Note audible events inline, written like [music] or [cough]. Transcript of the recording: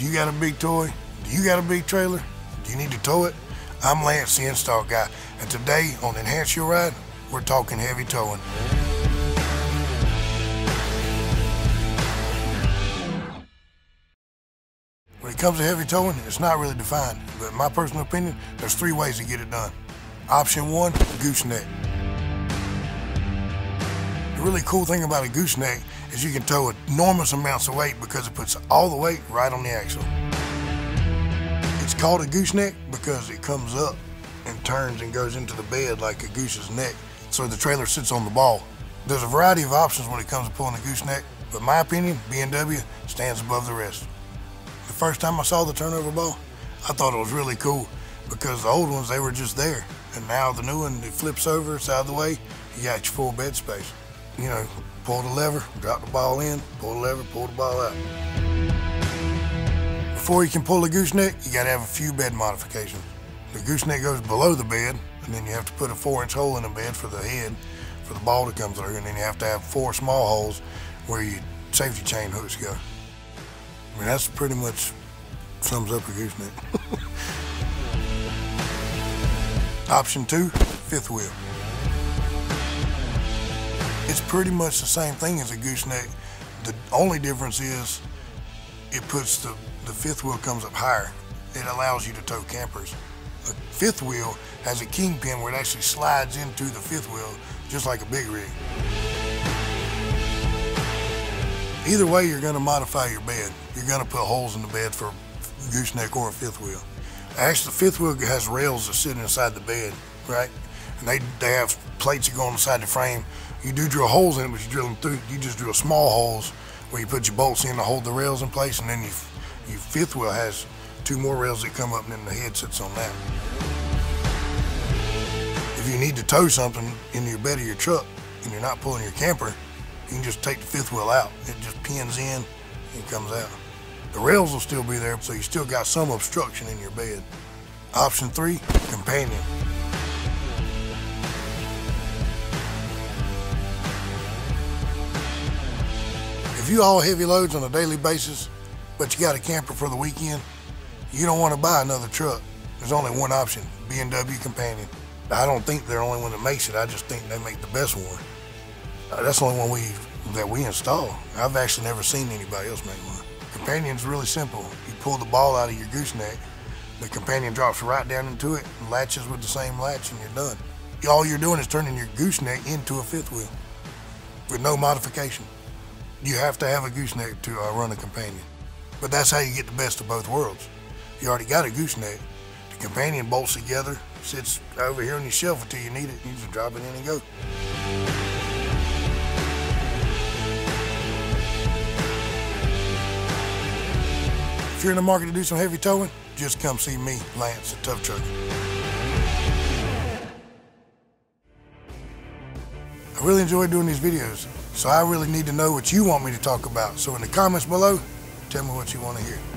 Do you got a big toy? Do you got a big trailer? Do you need to tow it? I'm Lance, the install guy, and today on Enhance Your Ride, we're talking heavy towing. When it comes to heavy towing, it's not really defined, but in my personal opinion, there's three ways to get it done. Option one, gooseneck. The really cool thing about a gooseneck is you can tow enormous amounts of weight because it puts all the weight right on the axle. It's called a gooseneck because it comes up and turns and goes into the bed like a goose's neck, so the trailer sits on the ball. There's a variety of options when it comes to pulling a gooseneck, but my opinion, B&W stands above the rest. The first time I saw the turnover ball, I thought it was really cool because the old ones, they were just there. And now the new one, it flips over, it's out of the way, you got your full bed space. You know, pull the lever, drop the ball in, pull the lever, pull the ball out. Before you can pull the gooseneck, you gotta have a few bed modifications. The gooseneck goes below the bed, and then you have to put a four inch hole in the bed for the head, for the ball to come through, and then you have to have four small holes where your safety chain hooks go. I mean, that's pretty much sums up a gooseneck. [laughs] Option two, fifth wheel. It's pretty much the same thing as a gooseneck. The only difference is it puts the, the fifth wheel comes up higher. It allows you to tow campers. The fifth wheel has a kingpin where it actually slides into the fifth wheel, just like a big rig. Either way, you're gonna modify your bed. You're gonna put holes in the bed for a gooseneck or a fifth wheel. Actually, the fifth wheel has rails that sit inside the bed, right? And they, they have plates that go on the side of the frame. You do drill holes in it, but you drill them through, you just drill small holes where you put your bolts in to hold the rails in place, and then your, fifth wheel has two more rails that come up, and then the head sits on that. If you need to tow something in your bed of your truck and you're not pulling your camper, you can just take the fifth wheel out. It just pins in and comes out. The rails will still be there, so you still got some obstruction in your bed. Option three, companion. You haul heavy loads on a daily basis, but you got a camper for the weekend, you don't want to buy another truck. There's only one option, B&W Companion. I don't think they're the only one that makes it. I just think they make the best one. Uh, that's the only one we that we install. I've actually never seen anybody else make one. Companion's really simple. You pull the ball out of your gooseneck, the companion drops right down into it and latches with the same latch and you're done. All you're doing is turning your gooseneck into a fifth wheel with no modification. You have to have a gooseneck to uh, run a companion. But that's how you get the best of both worlds. You already got a gooseneck. The companion bolts together, sits over here on your shelf until you need it. You just drop it in and go. If you're in the market to do some heavy towing, just come see me, Lance at Tuff Truck. I really enjoy doing these videos, so I really need to know what you want me to talk about. So in the comments below, tell me what you want to hear.